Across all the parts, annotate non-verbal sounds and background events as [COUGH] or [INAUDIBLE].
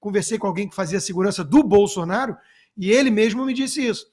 conversei com alguém que fazia segurança do Bolsonaro e ele mesmo me disse isso.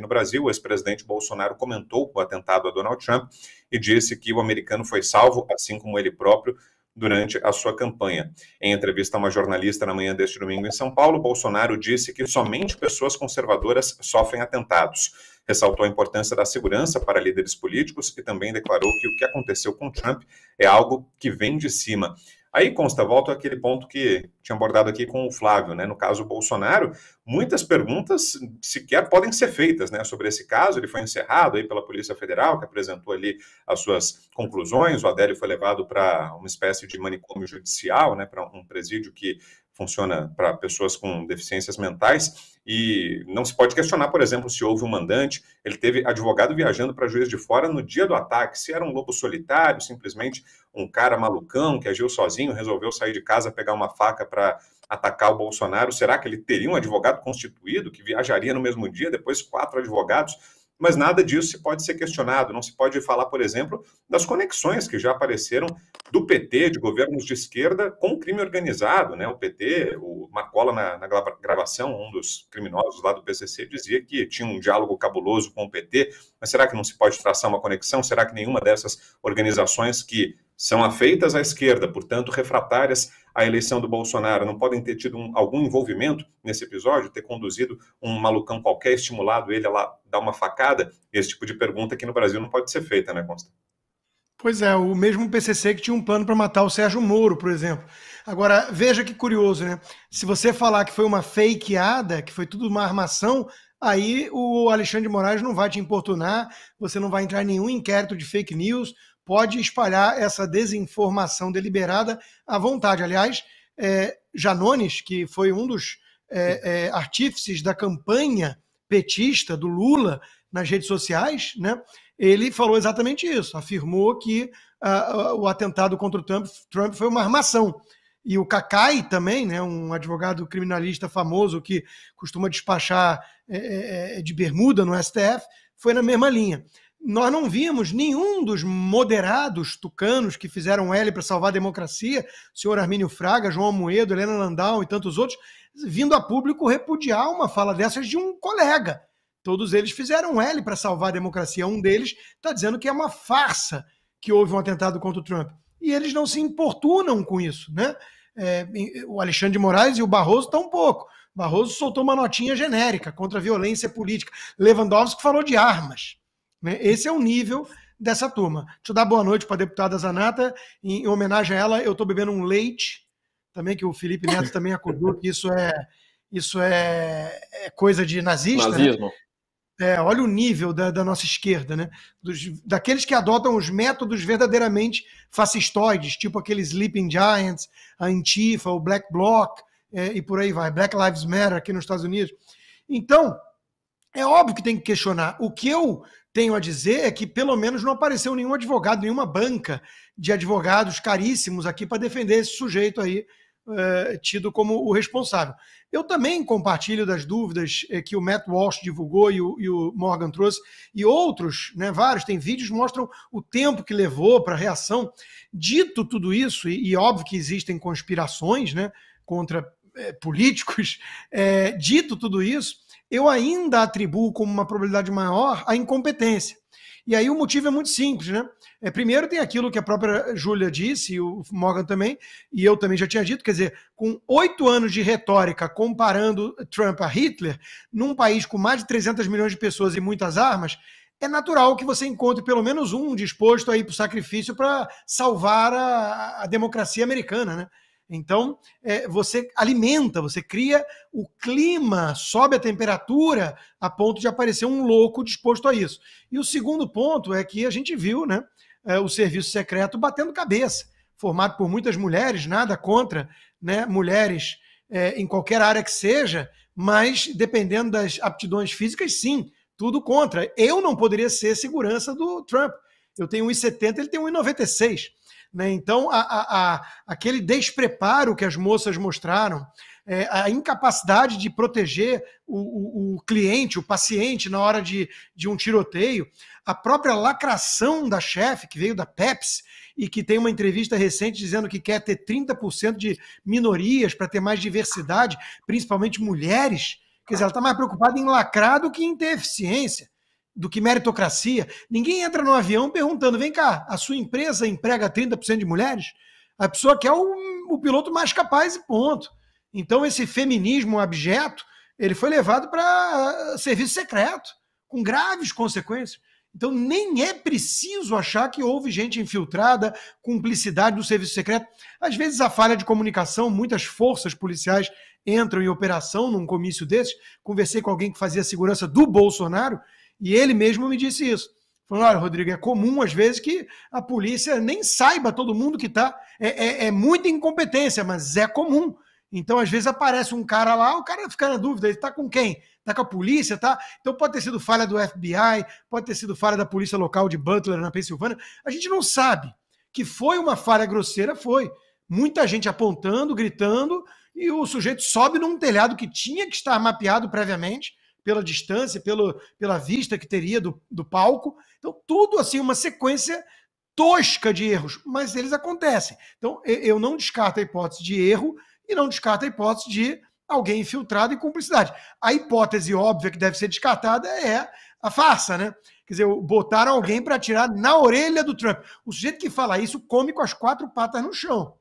no Brasil, o ex-presidente Bolsonaro comentou o atentado a Donald Trump e disse que o americano foi salvo, assim como ele próprio, durante a sua campanha. Em entrevista a uma jornalista na manhã deste domingo em São Paulo, Bolsonaro disse que somente pessoas conservadoras sofrem atentados. Ressaltou a importância da segurança para líderes políticos e também declarou que o que aconteceu com Trump é algo que vem de cima. Aí, consta, volto àquele ponto que tinha abordado aqui com o Flávio, né? No caso Bolsonaro, muitas perguntas sequer podem ser feitas, né? Sobre esse caso, ele foi encerrado aí pela Polícia Federal, que apresentou ali as suas conclusões. O Adélio foi levado para uma espécie de manicômio judicial, né? Para um presídio que funciona para pessoas com deficiências mentais. E não se pode questionar, por exemplo, se houve um mandante. Ele teve advogado viajando para juiz de fora no dia do ataque. Se era um lobo solitário, simplesmente um cara malucão que agiu sozinho, resolveu sair de casa, pegar uma faca para atacar o Bolsonaro. Será que ele teria um advogado constituído que viajaria no mesmo dia, depois quatro advogados? Mas nada disso se pode ser questionado. Não se pode falar, por exemplo, das conexões que já apareceram do PT, de governos de esquerda, com o crime organizado. Né? O PT, o Marcola, na, na gravação, um dos criminosos lá do PCC, dizia que tinha um diálogo cabuloso com o PT. Mas será que não se pode traçar uma conexão? Será que nenhuma dessas organizações que são afeitas à esquerda, portanto, refratárias à eleição do Bolsonaro, não podem ter tido um, algum envolvimento nesse episódio, ter conduzido um malucão qualquer, estimulado ele a lá dar uma facada? Esse tipo de pergunta aqui no Brasil não pode ser feita, né, Consta? Pois é, o mesmo PCC que tinha um plano para matar o Sérgio Moro, por exemplo. Agora, veja que curioso, né? Se você falar que foi uma fakeada, que foi tudo uma armação, aí o Alexandre de Moraes não vai te importunar, você não vai entrar em nenhum inquérito de fake news, pode espalhar essa desinformação deliberada à vontade. Aliás, é, Janones, que foi um dos é, é, artífices da campanha petista do Lula nas redes sociais, né, ele falou exatamente isso, afirmou que uh, o atentado contra o Trump, Trump foi uma armação. E o Cacai também, né, um advogado criminalista famoso que costuma despachar é, é, é, de bermuda no STF, foi na mesma linha nós não vimos nenhum dos moderados tucanos que fizeram L para salvar a democracia, o senhor Armínio Fraga, João Moedo, Helena Landau e tantos outros, vindo a público repudiar uma fala dessas de um colega. Todos eles fizeram L para salvar a democracia. Um deles está dizendo que é uma farsa que houve um atentado contra o Trump. E eles não se importunam com isso, né? É, o Alexandre de Moraes e o Barroso estão pouco. Barroso soltou uma notinha genérica contra a violência política. Lewandowski falou de armas. Né? Esse é o nível dessa turma. Deixa eu dar boa noite para a deputada Zanata. Em, em, homenagem a ela, eu estou bebendo um leite, também que o Felipe Neto também acordou, que isso é, isso é, é coisa de nazista. Né? Nazismo. Né? É, olha o nível da, da nossa esquerda, né? Dos, daqueles que adotam os métodos verdadeiramente fascistoides, tipo aqueles Sleeping Giants, a Antifa, o Black Bloc, é, e por aí vai, Black Lives Matter aqui nos Estados Unidos. Então, é óbvio que tem que questionar. O que eu tenho a dizer é que pelo menos não apareceu nenhum advogado, nenhuma banca de advogados caríssimos aqui para defender esse sujeito aí, uh, tido como o responsável. Eu também compartilho das dúvidas eh, que o Matt Walsh divulgou e o, e o, Morgan trouxe, e outros, né, vários, tem vídeos mostram o tempo que levou para a reação. Dito tudo isso, e, e, óbvio que existem conspirações né, contra eh, políticos, [LAUGHS] dito tudo isso, eu ainda atribuo como uma probabilidade maior a incompetência. E aí o motivo é muito simples, né? É, primeiro tem aquilo que a própria Júlia disse, e o Morgan também, e eu também já tinha dito, quer dizer, com oito anos de retórica comparando Trump a Hitler, num país com mais de 300 milhões de pessoas e muitas armas, é natural que você encontre pelo menos um disposto a ir para o sacrifício para salvar a, a democracia americana, né? Então, é, você alimenta, você cria o clima, sobe a temperatura a ponto de aparecer um louco disposto a isso. E o segundo ponto é que a gente viu né, é, o serviço secreto batendo cabeça, formado por muitas mulheres, nada contra né, mulheres é, em qualquer área que seja, mas dependendo das aptidões físicas, sim, tudo contra. Eu não poderia ser segurança do Trump. Eu tenho 1,70, ele tem 1,96. Né? Então, a, a, a, aquele despreparo que as moças mostraram, é, a incapacidade de proteger o, o, o, cliente, o paciente, na hora de, de um tiroteio, a própria lacração da chefe, que veio da Pepsi, e que tem uma entrevista recente dizendo que quer ter 30% de minorias para ter mais diversidade, principalmente mulheres. Quer dizer, ela está mais preocupada em lacrar do que em ter eficiência, do que meritocracia. Ninguém entra no avião perguntando: vem cá, a sua empresa emprega 30% de mulheres? A pessoa quer o, o piloto mais capaz e ponto. Então, esse feminismo abjeto, ele foi levado para serviço secreto, com graves consequências. Então, nem é preciso achar que houve gente infiltrada, cumplicidade do serviço secreto. Às vezes, a falha de comunicação, muitas forças policiais entram em operação num comício desses. Conversei com alguém que fazia segurança do Bolsonaro e ele mesmo me disse isso. Falou, olha, Rodrigo, é comum às vezes que a polícia nem saiba todo mundo que está. É, é, é, muita incompetência, mas é comum. Então, às vezes, aparece um cara lá, o cara fica na dúvida, ele está com quem? Está com a polícia, tá? Então pode ter sido falha do FBI, pode ter sido falha da polícia local de Butler, na Pensilvânia. A gente não sabe. Que foi uma falha grosseira, foi. Muita gente apontando, gritando, e o sujeito sobe num telhado que tinha que estar mapeado previamente, pela distância, pelo, pela vista que teria do, do palco. Então, tudo assim, uma sequência tosca de erros, mas eles acontecem. Então, eu não descarto a hipótese de erro e não descarto a hipótese de alguém infiltrado em cumplicidade. A hipótese óbvia que deve ser descartada é a farsa, né? Quer dizer, botaram alguém para atirar na orelha do Trump. O sujeito que fala isso come com as quatro patas no chão.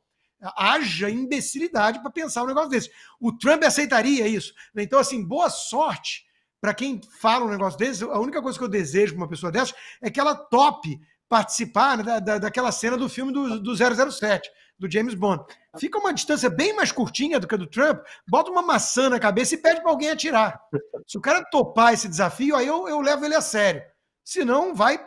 Haja imbecilidade para pensar um negócio desse. O Trump aceitaria isso. Então, assim, boa sorte para quem fala um negócio desse, a única coisa que eu desejo para uma pessoa dessa é que ela tope participar né, da, da, daquela cena do filme do, do 007, do James Bond. Fica uma distância bem mais curtinha do que a do Trump, bota uma maçã na cabeça e pede para alguém atirar. Se o cara topar esse desafio, aí eu, eu levo ele a sério. Se não, vai,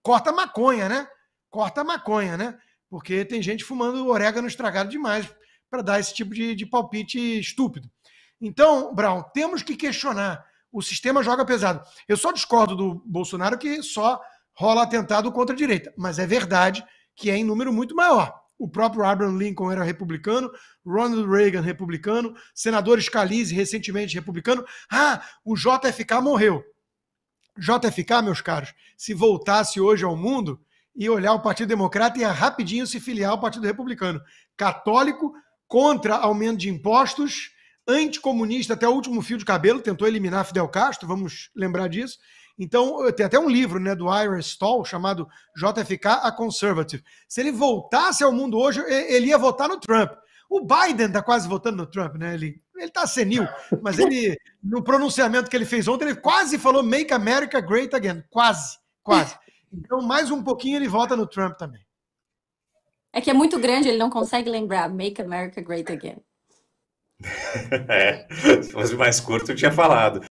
corta maconha, né? Corta maconha, né? Porque tem gente fumando orégano estragado demais para dar esse tipo de, de palpite estúpido. Então, Brown, temos que questionar o sistema joga pesado. Eu só discordo do Bolsonaro que só rola atentado contra a direita, mas é verdade que é em número muito maior. O próprio Abraham Lincoln era republicano, Ronald Reagan republicano, senador Scalise recentemente republicano. Ah, o JFK morreu. JFK, meus caros, se voltasse hoje ao mundo e olhar o Partido Democrata, ia rapidinho se filiar ao Partido Republicano. Católico, contra aumento de impostos, anticomunista até o último fio de cabelo, tentou eliminar Fidel Castro, vamos lembrar disso. Então, tem até um livro né, do Ira Stall chamado JFK a Conservative. Se ele voltasse ao mundo hoje, ele ia votar no Trump. O Biden está quase votando no Trump, né? Ele está senil, mas ele, no pronunciamento que ele fez ontem, ele quase falou Make America Great Again. Quase, quase. Então, mais um pouquinho ele vota no Trump também. É que é muito grande, ele não consegue lembrar Make America Great Again. [LAUGHS] é, se fosse mais curto, eu tinha falado.